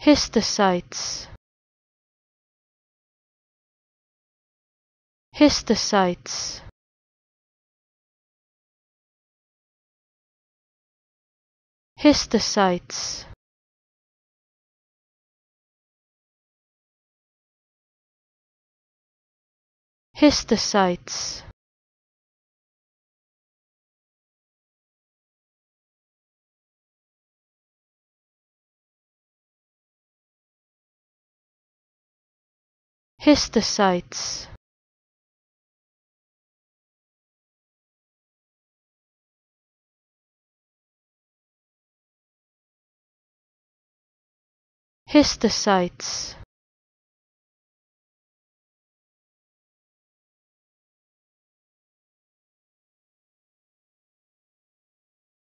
histocytes histocytes histocytes histocytes histocytes histocytes